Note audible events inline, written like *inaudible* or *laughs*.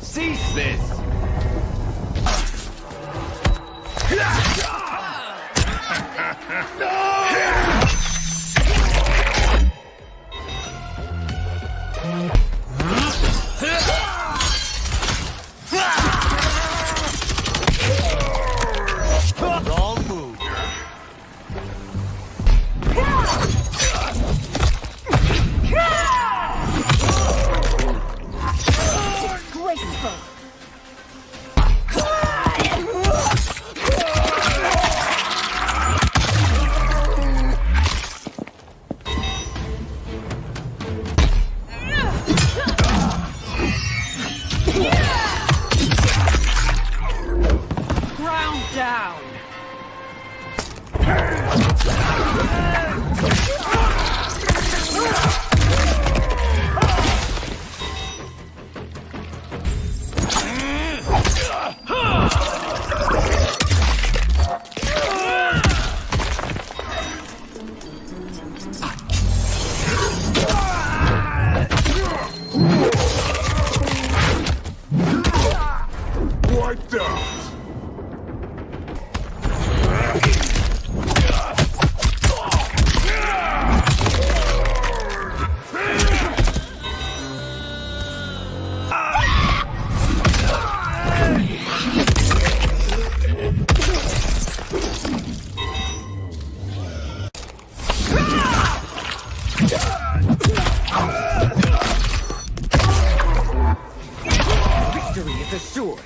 Cease this! *laughs* down. sword.